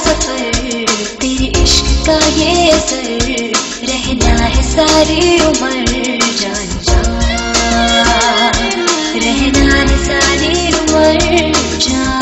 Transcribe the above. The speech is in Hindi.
सफ़र, तेरे इश्क का ये सर रहना है सारी उम्र जान जान। रहना है सारी उम्र जान।